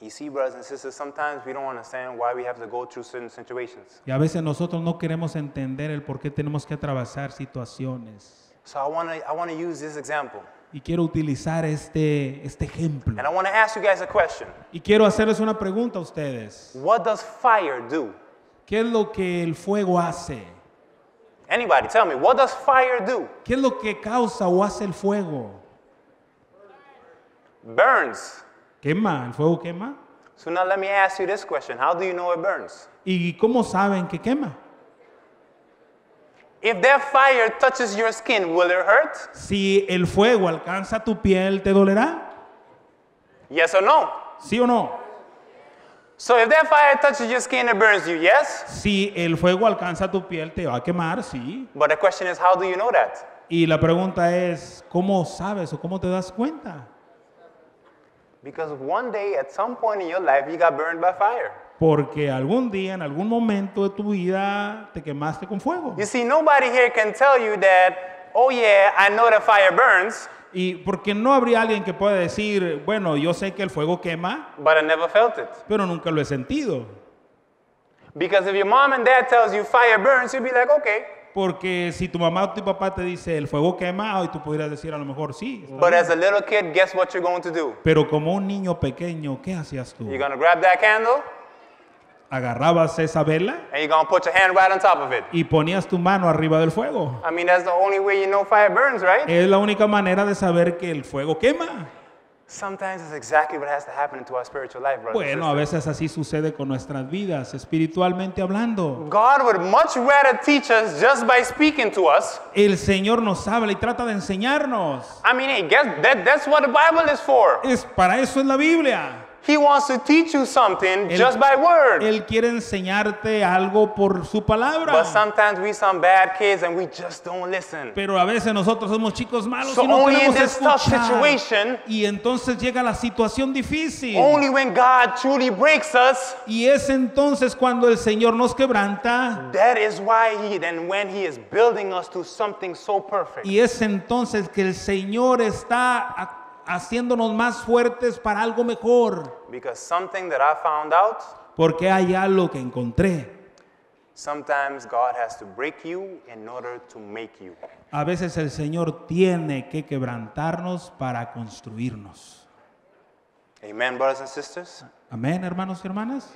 You see, brothers and sisters, sometimes we don't understand why we have to go through certain situations. Y a veces nosotros no queremos entender el por qué tenemos que atravesar situaciones. So I want to I want to use this example. Y quiero utilizar este, este ejemplo. And I want to ask you guys a question. Y quiero hacerles una pregunta a ustedes. What does fire do? ¿Qué es lo que el fuego hace? Anybody tell me, what does fire do? ¿Qué es lo que causa o hace el fuego? Burns. ¿Quema? ¿El fuego quema? So now let me ask you this question. How do you know it burns? ¿Y cómo saben que quema? If that fire touches your skin, will it hurt? Si el fuego alcanza tu piel, ¿te dolerá? Yes or no? ¿Sí o no? So if that fire touches your skin, it burns you, yes? Si el fuego alcanza tu piel, te va a quemar, sí. But the question is, how do you know that? Y la pregunta es, ¿cómo sabes o cómo te das cuenta? Because one day, at some point in your life, you got burned by fire. Porque algún día, en algún momento de tu vida, te quemaste con fuego. You see, nobody here can tell you that, oh yeah, I know that fire burns, Y porque no habría alguien que pueda decir, bueno, yo sé que el fuego quema, but I never felt it. pero nunca lo he sentido. Because if your mom and dad tells you fire burns, you'll be like, okay. Porque si tu mamá o tu papá te dice el fuego quema, hoy tú podrías decir a lo mejor sí. But bien". as a little kid, guess what you're going to do? Pero como un niño pequeño, ¿qué hacías tú? You're gonna grab that candle Agarrabas esa vela and you're gonna put your hand right on top of it. y ponías tu mano arriba del fuego. I mean, that's the only way you know fire burns, right? Es la única manera de saber que el fuego quema. Sometimes it's exactly what has to happen into our spiritual life, brothers. and Bueno, a sisters. veces así sucede con nuestras vidas, espiritualmente hablando. God would much rather teach us just by speaking to us. El Señor nos habla y trata de enseñarnos. I mean, hey, guess that, that's what the Bible is for. Es para eso es la Biblia. He wants to teach you something Él- just by word. Él quiere enseñarte algo por su palabra. But sometimes we some bad kids and we just don't listen. Pero a veces nosotros somos chicos malos So y no only in queremos escuchar. situation, Y entonces llega la situación difícil. only when God truly breaks us, Y es entonces cuando el Señor nos quebranta. that is why He, then when He is building us to something so perfect. Y es entonces que el Señor está haciéndonos más fuertes para algo mejor. Because something that I found out, Porque hay algo que encontré. sometimes God has to break you in order to make you. A veces el Señor tiene que quebrantarnos para construirnos. Amen, brothers and sisters? Amén, hermanos y hermanas.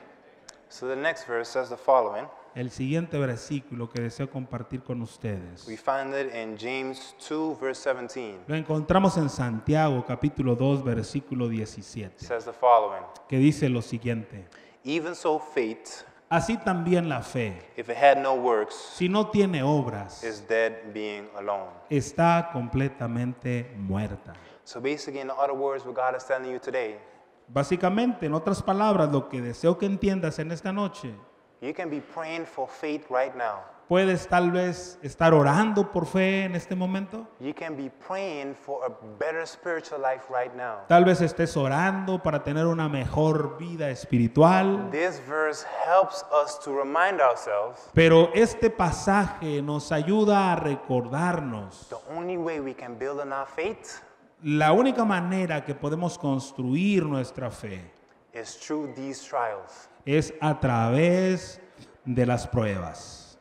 So the next verse says the following. El siguiente versículo que deseo compartir con ustedes. We find it in James 2, verse 17. Lo encontramos en Santiago capítulo 2 versículo It 17, says the following. que dice lo siguiente. Even so, faith, Así también la fe, if it had no works, si no tiene obras, is dead being alone. está completamente muerta. So basically, in other words, what God is telling you today, Básicamente, en otras palabras, lo que deseo que entiendas en esta noche, you can be praying for faith right now. Puedes tal vez estar orando por fe en este momento. You can be praying for a better spiritual life right now. Tal vez estés orando para tener una mejor vida espiritual. This verse helps us to remind ourselves Pero este pasaje nos ayuda a recordarnos the only way we can build on our faith la única manera que podemos construir nuestra fe is through these trials. es a través de las pruebas.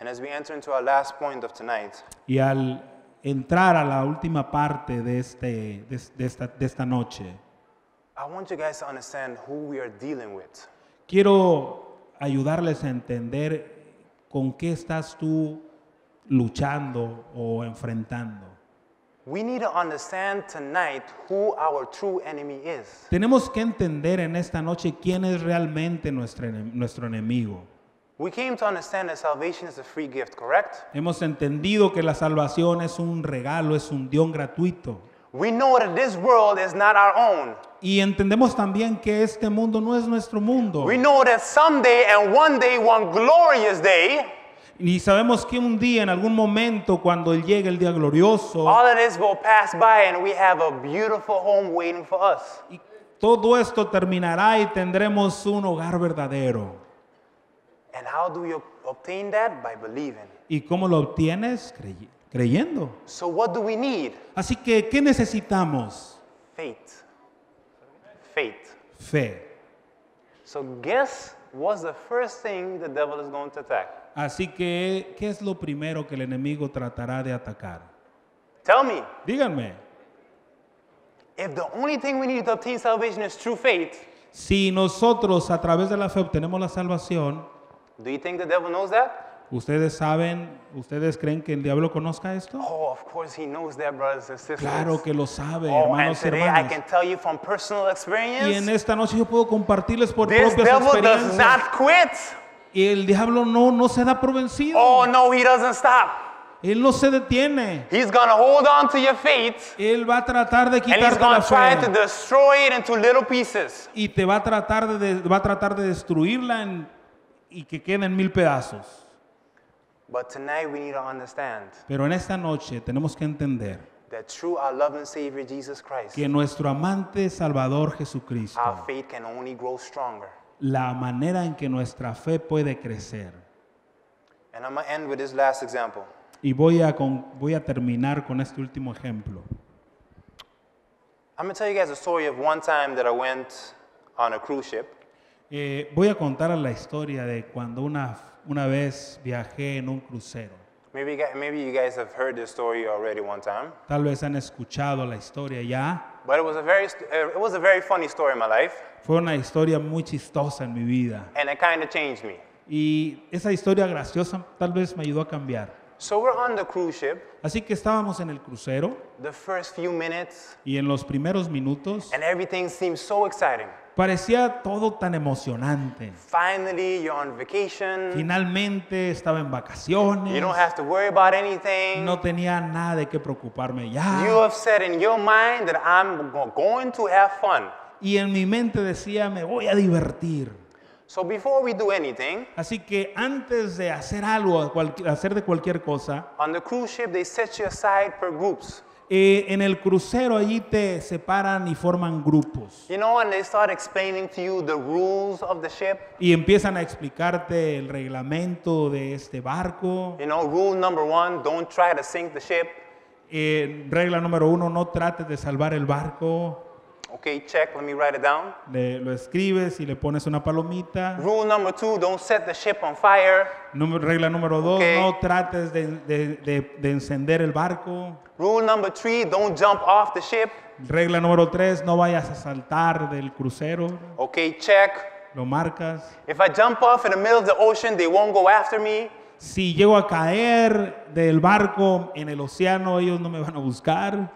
And as we enter into our last point of tonight, Y al entrar a la última parte de, este, de, de esta, de esta noche, I want you guys to understand who we are dealing with. quiero ayudarles a entender con qué estás tú luchando o enfrentando. Tenemos que entender en esta noche quién es realmente nuestro, nuestro enemigo. We came to understand that salvation is a free gift, correct? Hemos entendido que la salvación es un regalo, es un don gratuito. We know that this world is not our own. Y entendemos también que este mundo no es nuestro mundo. We know that someday and one day, one glorious day, Y sabemos que un día, en algún momento, cuando llegue el día glorioso, all of this will pass by and we have a beautiful home waiting for us. y todo esto terminará y tendremos un hogar verdadero. And how do ob- obtain that? By believing. ¿Y cómo lo obtienes? Crey- creyendo. So, what do we need? Así que, ¿qué necesitamos? Faith. Faith. Fe. So, guess what's the first thing the devil is going to attack? Así que, ¿qué es lo primero que el enemigo tratará de atacar? Tell me. Díganme, If the only thing we need to obtain salvation is true faith, si nosotros a través de la fe obtenemos la salvación, do you think the devil knows that? ¿Ustedes saben, ustedes creen que el diablo conozca esto? Oh, of course he knows that, brothers and sisters. Claro que lo sabe, Oh, hermanos y today I hermanas. can tell you from personal Y en experience, esta noche yo puedo compartirles por this propias devil does experiencias. not quit. Y el diablo no, no se da por vencido. Oh, no, he doesn't stop. Él no se detiene. He's to hold on to your faith Él va a tratar de quitarte la fe. Y te va a tratar de, de- va a tratar de destruirla en- y que quede en mil pedazos. But tonight we need to understand Pero en esta noche tenemos que entender that through our loving Savior Jesus Christ, que nuestro amante Salvador Jesucristo, our faith can only grow stronger. la manera en que nuestra fe puede crecer. And I'm end with this last example. Y voy a, con- voy a terminar con este último ejemplo. I'm going to tell you guys a story of one time that I went on a cruise ship. Eh, voy a contar la historia de cuando una, una vez viajé en un crucero. Maybe you, guys, maybe you guys have heard this story already one time, Tal vez han escuchado la historia ya. but it was a very, st- uh, it was a very funny story in my life, Fue una historia muy chistosa en mi vida. and it kind of changed me. Y esa historia graciosa tal vez me ayudó a cambiar. So we're on the cruise ship, Así que estábamos en el crucero the first few minutes, y en los primeros minutos and everything seems so exciting. parecía todo tan emocionante. Finally, you're on vacation. Finalmente estaba en You vacaciones. don't have to worry about anything. No tenía nada de qué preocuparme You ya. have said in your mind that I'm go- going to have fun. Y en mi mente decía, me voy a divertir. So before we do anything, Así que antes de hacer algo, cual- hacer de cualquier cosa, on the cruise ship, they set you aside per groups. eh, en el crucero allí te separan y forman grupos. You know, and they start explaining to you the rules of the ship. Y empiezan a explicarte el reglamento de este barco. You know, rule number one don't try to sink the ship. Eh, regla número uno, no trates de salvar el barco. Okay, check, let me write it down. Le- lo escribes y le pones una palomita. Rule number two don't set the ship on fire. Número- regla número dos, no trates de, de- de- de encender el barco. Rule number three don't jump off the ship. Regla número tres, no vayas a saltar del crucero. Okay, check. Lo marcas. If I jump off in the middle of the ocean, they won't go after me. Si llego a caer del barco en el océano, ellos no me van a buscar.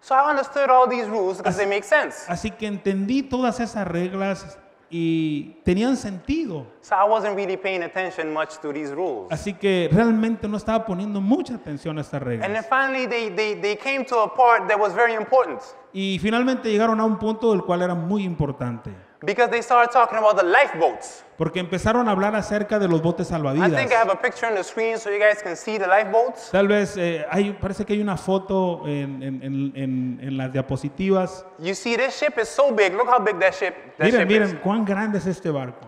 So I understood all these rules because they make sense. Así que entendí todas esas reglas y tenían sentido. So I wasn't really paying attention much to these rules. Así que realmente no estaba poniendo mucha atención a estas And then reglas. finally, they, they, they came to a part that was very important. Y finalmente llegaron a un punto del cual era muy importante. Because they started talking about the lifeboats. Porque empezaron a hablar acerca de los botes I salvavidas. think I have a picture on the screen so you guys can see the lifeboats. Tal vez eh, hay, parece que hay una foto en, en- en- en- en las diapositivas. You see, this ship is so big. Look how big that ship, that Miren, ship miren cuán grande es este barco.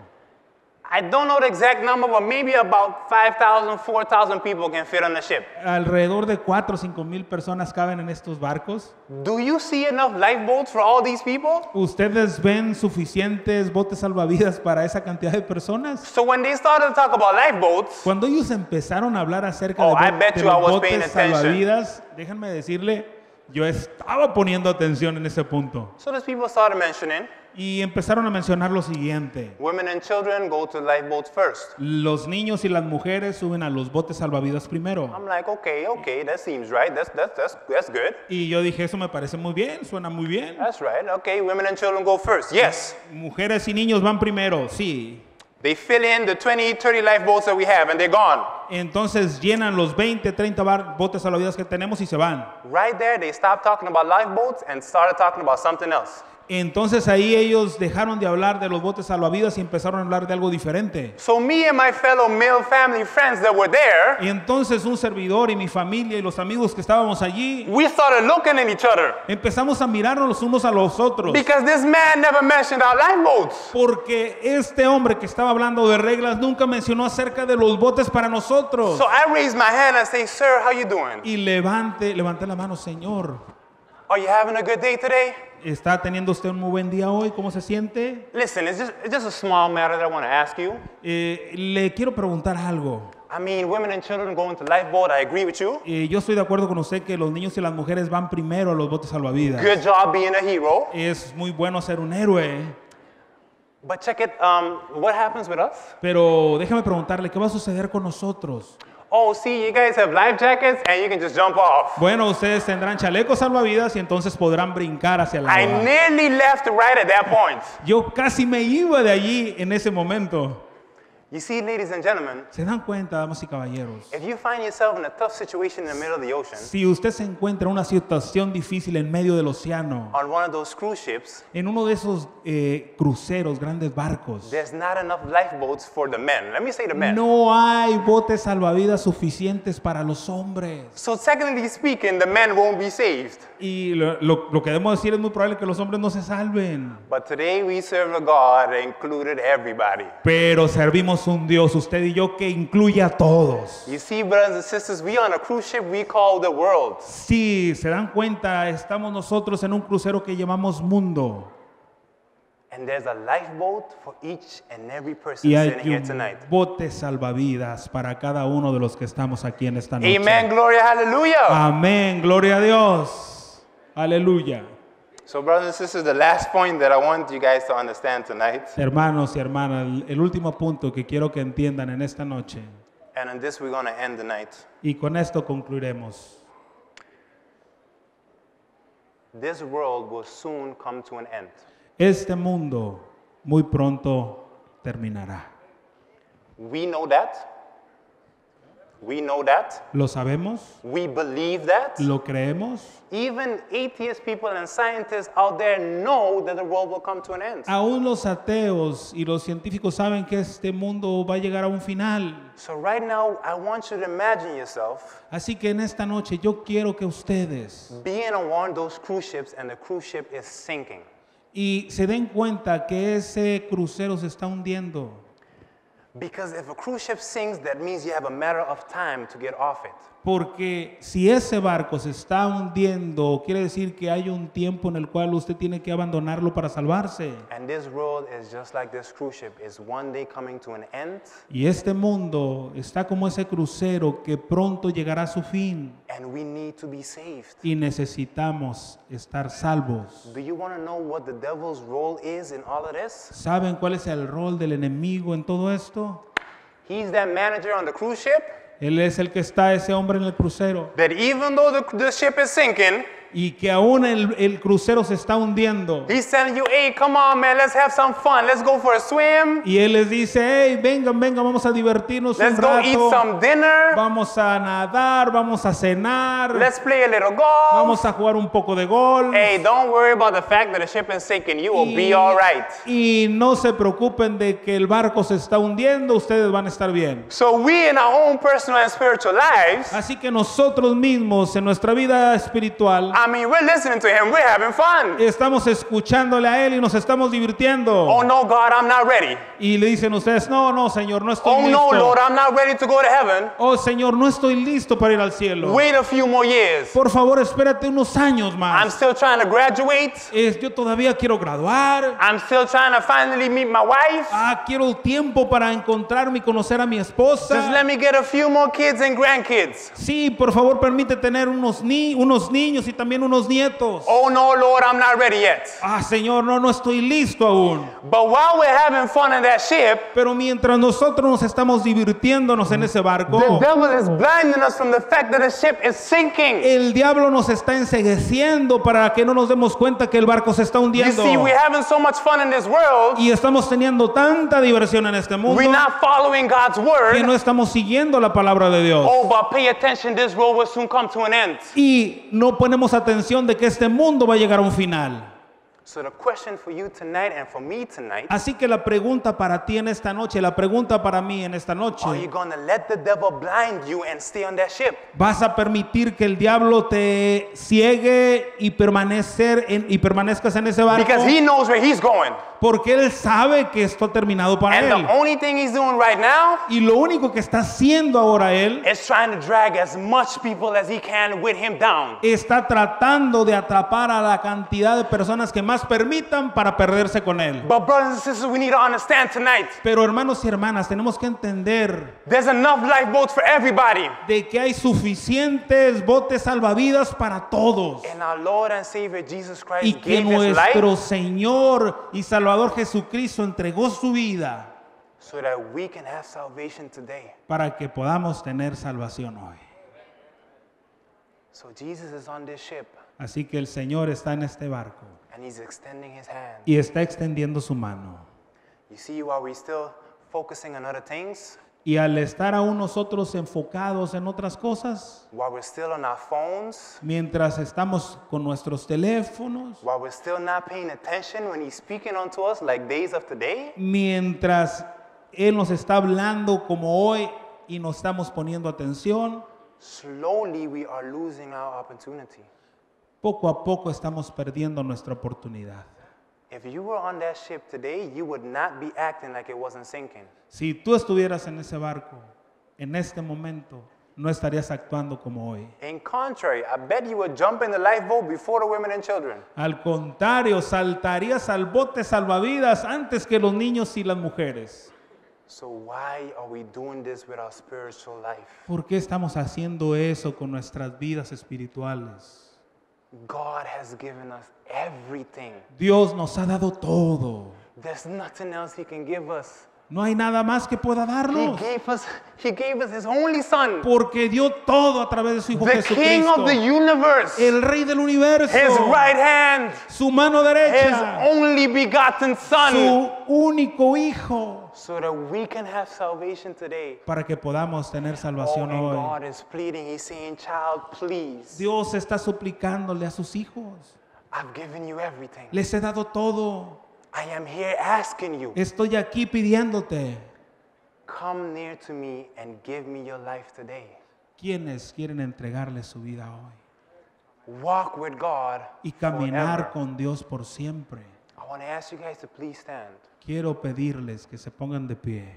I don't know the exact number, but maybe about 5,000, 4,000 people can fit on the ship. Alrededor de 4 o 5 mil personas caben en estos barcos. Do you see enough lifeboats for all these people? ¿Ustedes ven suficientes botes salvavidas para esa cantidad de personas? So when they started to talk about lifeboats, Cuando ellos empezaron a hablar acerca Oh, de, I bo- bet de you I los was paying botes attention. salvavidas, déjenme decirle, yo estaba poniendo atención en ese punto. so these people started mentioning Y empezaron a mencionar lo siguiente. women and children go to lifeboats first. Los niños y las mujeres suben a los botes salvavidas primero. I'm like, okay, okay, that seems right. That's, that's, that's, that's good. Y yo dije, eso me parece muy bien, suena muy bien. That's right. Okay, women and children go first. Yes. Mujeres y niños van primero, sí. They fill in the 20, 30 lifeboats that we have and they're gone. Entonces llenan los 20, 30 bar- botes salvavidas que tenemos y se van. Right there, they stopped talking about lifeboats and started talking about something else. Entonces ahí ellos dejaron de hablar de los botes salvavidas y empezaron a hablar de algo diferente. So me and my fellow male family friends that were there, Y entonces un servidor y mi familia y los amigos que estábamos allí we started looking at each other empezamos a mirarnos los unos a los otros. because this man never mentioned our lifeboats. Porque este hombre que estaba hablando de reglas nunca mencionó acerca de los botes para nosotros. So I raised my hand and say, "Sir, how you doing? Y levante, levanté la mano, Señor. Are you having a good day today?" ¿Está teniendo usted un muy buen día hoy? ¿Cómo se siente? Listen, it's just, it's just a small matter that I want to ask you. Eh, le quiero preguntar algo. I mean, women and children going to lifeboat, I agree with you. Eh, yo estoy de acuerdo con usted que los niños y las mujeres van primero a los botes salvavidas. Good job being a hero. Es muy bueno ser un héroe, But check it, um, what happens with us? pero déjame preguntarle, ¿qué va a suceder con nosotros? Oh, see, you guys have life jackets and you can just jump off. Bueno, ustedes tendrán chalecos salvavidas y entonces podrán brincar hacia la I nearly left right at that point. Yo casi me iba de allí en ese momento. You see, ladies and gentlemen, ¿Se dan cuenta, damas y caballeros? if you find yourself in a tough situation in the middle of the ocean, Si usted se encuentra en una situación difícil en medio del océano, on one of those cruise ships, en uno de esos eh, cruceros, grandes barcos, there's not enough lifeboats for the men. Let me say the men. no hay botes salvavidas suficientes para los hombres. So, technically speaking, the men won't be saved. Y lo, lo- lo que debemos decir es muy probable que los hombres no se salven. But today we serve a God that included everybody. Pero servimos un Dios, usted y yo, que incluye a todos. You see, brothers and sisters, we on a cruise ship we call the world. Si se dan cuenta, estamos nosotros en un crucero que llamamos mundo. And there's a lifeboat for each and every person Y sitting hay here un tonight. bote salvavidas para cada uno de los que estamos aquí en esta noche. Amen, glory, hallelujah. Amén, gloria a Dios. Aleluya. So, brothers and sisters, the last point that I want you guys to understand tonight, Hermanos y hermanas, el- el último punto que quiero que entiendan en esta noche, and on this we're going to end the night. y con esto concluiremos. This world will soon come to an end. Este mundo muy pronto terminará. We know that. We know that. ¿Lo sabemos? We believe that. ¿Lo creemos? Even atheist people and scientists out there know that the world will come to an end. Aún los ateos y los científicos saben que este mundo va a llegar a un final. So, right now, I want you to imagine yourself Así que en esta noche yo quiero que ustedes being on one of those cruise ships and the cruise ship is sinking. y se den cuenta que ese crucero se está hundiendo. Because if a cruise ship sinks, that means you have a matter of time to get off it. Porque si ese barco se está hundiendo, quiere decir que hay un tiempo en el cual usted tiene que abandonarlo para salvarse. And this world is just like this cruise ship, is one day coming to an end, Y este mundo está como ese crucero que pronto llegará a su fin and we need to be saved. y necesitamos estar salvos. Do you want to know what the devil's role is in all of this? ¿Saben cuál es el rol del enemigo en todo esto? He's that manager on the cruise ship Él es el que está ese hombre en el crucero. that even though the, the ship is sinking, y que aún el, el crucero se está hundiendo. He's telling you, hey, come on, man, let's have some fun. Let's go for a swim. Y él les dice, hey, vengan, vengan, vamos a divertirnos Let's un go eat rato. some dinner. Vamos a nadar, vamos a cenar, Let's play a little golf. vamos a jugar un poco de golf. Hey, don't worry about the fact that the ship is sinking. You will be all right. y no se preocupen de que el barco se está hundiendo, ustedes van a estar bien. So we in our own personal and spiritual lives, Así que nosotros mismos en nuestra vida espiritual I mean, we're listening to him. We're having fun. estamos escuchándole a él y nos estamos divirtiendo. Oh no, God, I'm not ready. Y le dicen ustedes, no, no, Señor, no estoy Oh listo. no, Lord, I'm not ready to go to heaven. Oh, Señor, no estoy listo para ir al cielo. Wait a few more years. Por favor, espérate unos años I'm más. still trying to graduate. Es, yo todavía quiero graduar. I'm still trying to finally meet my wife. Ah, quiero tiempo para encontrarme y conocer a mi Just esposa. let me get a few more kids and grandkids. Sí, por favor, permite tener unos, ni unos niños y también unos nietos. Oh no, Lord, I'm not ready yet. Ah, Señor, no, no estoy listo aún. But while we're having fun in that ship, Pero mientras nosotros nos estamos divirtiéndonos en ese barco, the devil is blinding us from the fact that the ship is sinking. el diablo nos está ensegueciendo para que no nos demos cuenta que el barco se está You hundiendo. see, we're having so much fun in this world, Y estamos teniendo tanta diversión en este mundo we're not following God's que no word. estamos siguiendo la palabra de Dios. Oh, but pay attention, this world will soon come to an end. Y no ponemos atención de que este mundo va a llegar a un final. So the question for you tonight and for me tonight, Así que la pregunta para ti en esta noche, la pregunta para mí en esta are you noche, going to let the devil blind you and stay on that ship? ¿vas a permitir que el diablo te ciegue y, permanecer en- y permanezcas en ese barco? Because he knows where he's going. Porque él sabe que esto ha terminado para And él. the only thing he's doing right now Y lo único que está haciendo ahora él is trying to drag as much people as he can with him down. está tratando de atrapar a la cantidad de personas que más permitan para perderse con él. But brothers and sisters, we need to understand tonight, Pero hermanos y hermanas, tenemos que entender there's enough lifeboats for everybody. de que hay suficientes botes salvavidas para todos. And our Lord and Savior Jesus Christ Y que gave his nuestro life Señor y Salvador Jesucristo entregó su vida so that we can have salvation today. para que podamos tener salvación hoy. So Jesus is on this ship Así que el Señor está en este barco and he's extending his hand. y está extendiendo su mano. You see, while we're still focusing on other things, Y al estar aún nosotros enfocados en otras cosas, while we're still on our phones, mientras estamos con nuestros teléfonos, while we're still not paying attention when he's speaking unto us like days of today, mientras Él nos está hablando como hoy y nos estamos poniendo atención, slowly we are losing our opportunity. poco a poco estamos perdiendo nuestra oportunidad. If you were on that ship today, you would not be acting like it wasn't sinking. Si tú estuvieras en ese barco, en este momento, no estarías actuando como hoy. In contrary, I bet you would jump in the lifeboat before the women and children. Al contrario, saltarías al bote salvavidas antes que los niños y las mujeres. So why are we doing this with our spiritual life? ¿Por qué estamos haciendo eso con nuestras vidas espirituales? God has given us everything. Dios nos ha dado todo. There's nothing else he can give us. No hay nada más que pueda He darnos. gave us he gave us his only son, Porque dio todo a través de su Hijo the king of Jesucristo. the universe. El Rey del universo. His right hand, Su mano his derecha. only begotten son, Su único Hijo. so that we can have salvation today. Para que podamos tener Oh, salvación and hoy. God is pleading. He's saying, Child, please, Dios está suplicándole a sus hijos. I've given you everything. Les he dado todo. I am here asking you, Estoy aquí pidiéndote. come near to me and give me your life today. ¿Quiénes quieren entregarle su vida hoy? Walk with God Y caminar forever. con Dios por siempre. I want to ask you guys to please stand. Quiero pedirles que se pongan de pie.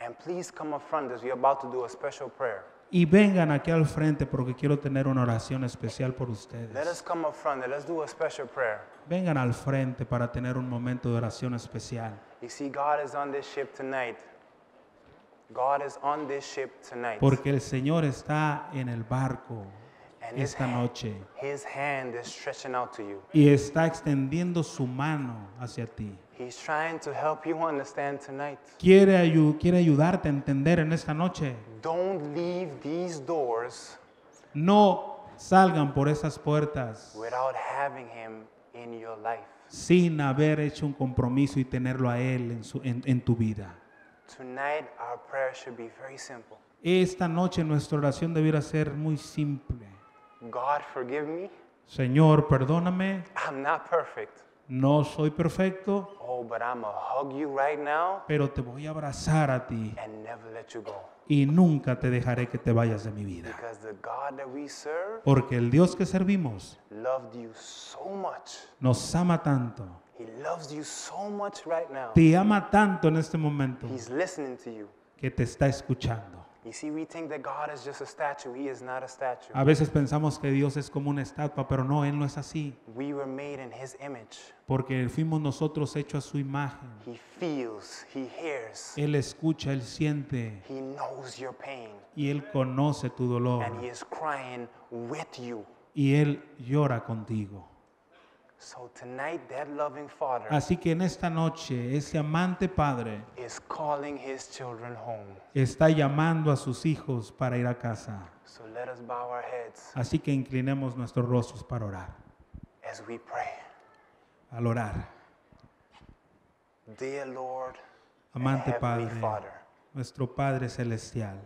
And please come up front as we're about to do a special prayer. Y vengan aquí al frente porque quiero tener una oración especial por Let ustedes. us come up front and let's do a special prayer. Vengan al frente para tener un momento de oración especial. You see, God is on this ship tonight. God is on this ship tonight. Porque el Señor está en el barco And his, esta noche his hand is stretching out to you. y está extendiendo su mano hacia ti. He's trying to help you understand tonight. Quiere, ayu- quiere ayudarte a entender en esta noche. Don't leave these doors No salgan por esas puertas without having Him in your life. sin haber hecho un compromiso y tenerlo a Él en, su- en- en tu vida. Tonight, our prayer should be very simple Esta noche nuestra oración debiera ser muy simple. God, forgive me. Señor, perdóname, I'm not perfect. No soy perfecto, Oh, but I'm hug you right now pero te voy a abrazar a ti and never let you go. y nunca te dejaré que te vayas de mi vida. Because the God that we serve Porque el Dios que servimos loved you so much. nos ama tanto, He loves you so much right now. te ama tanto en este momento He's listening to you. que te está escuchando. A veces pensamos que Dios es como una estatua, pero no, Él no es así, We were made in His image. porque fuimos nosotros hechos a su imagen. He feels, He hears, Él escucha, Él siente He knows your pain, y Él conoce tu dolor and He is crying with you. y Él llora contigo. So tonight, that loving Father Así que en esta noche ese amante Padre is calling His children home. está llamando a sus hijos para ir a casa. So let us bow our heads Así que inclinemos nuestros rostros para orar. as we pray. Al orar, Dear Lord, and amante Heavenly Padre, Father, nuestro Padre Celestial,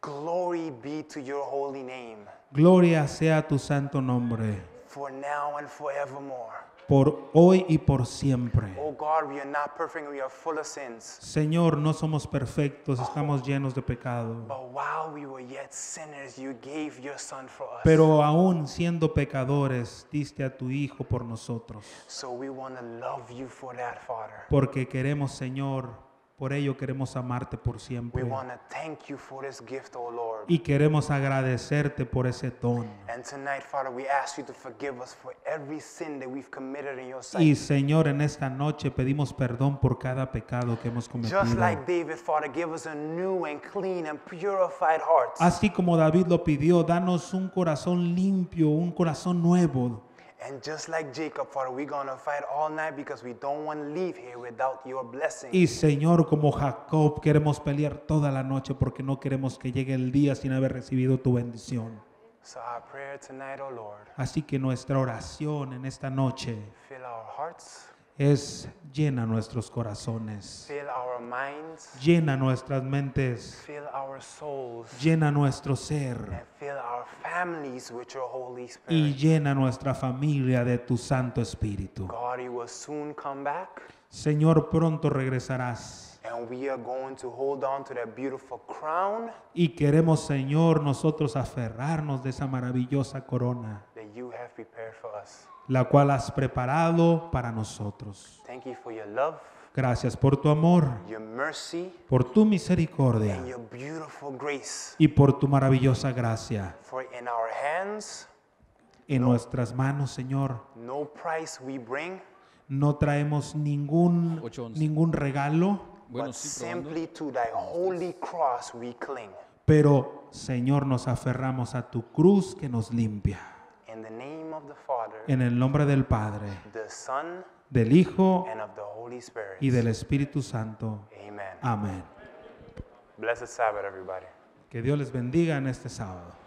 glory be to your holy name, gloria sea tu santo nombre, for now and forevermore. por hoy y por siempre. Oh God, we are not perfect, we are full of sins. Señor, no somos perfectos, estamos llenos de pecado. But while we were yet sinners, you gave your Son for us. Pero aún siendo pecadores, diste a tu Hijo por nosotros. so we want to love you for that, Father. Porque queremos, Señor, por ello queremos amarte por We siempre. want to thank you for this gift, oh Lord. Y queremos agradecerte por ese don. And tonight, Father, we ask you to forgive us for every sin that we've committed in your Y sight. Señor, en esta noche pedimos perdón por cada pecado que hemos cometido. like David, Father, give us a new and clean and purified heart. Así como David lo pidió, danos un corazón limpio, un corazón nuevo. And just like Jacob, Father, we're going to fight all night because we don't want to leave here without your blessing. Y Señor, como Jacob, queremos pelear toda la noche porque no queremos que llegue el día sin haber recibido tu bendición. So our prayer tonight, oh Lord, Así que nuestra oración en esta noche fill our hearts, es llena nuestros corazones, fill our minds, llena nuestras mentes, fill our souls, llena nuestro ser and fill our families with your Holy y Spirit. llena nuestra familia de tu Santo Espíritu. God, you will soon come back, Señor, pronto regresarás. and we are going to hold on to that beautiful crown Y queremos, Señor, nosotros aferrarnos de esa maravillosa corona, you have prepared for us. la cual has preparado para nosotros. Thank you for your love, Gracias por tu amor, your mercy, por tu misericordia and your beautiful grace. y por tu maravillosa gracia. For in our hands, En nuestras manos, Señor, no price we bring, no traemos ningún, ningún regalo, but simply to thy holy cross we cling. pero, Señor, nos aferramos a tu cruz que nos limpia. En el nombre del Padre, del Hijo y del Espíritu Santo. Amén. Blessed Sabbath, everybody. Que Dios les bendiga en este sábado.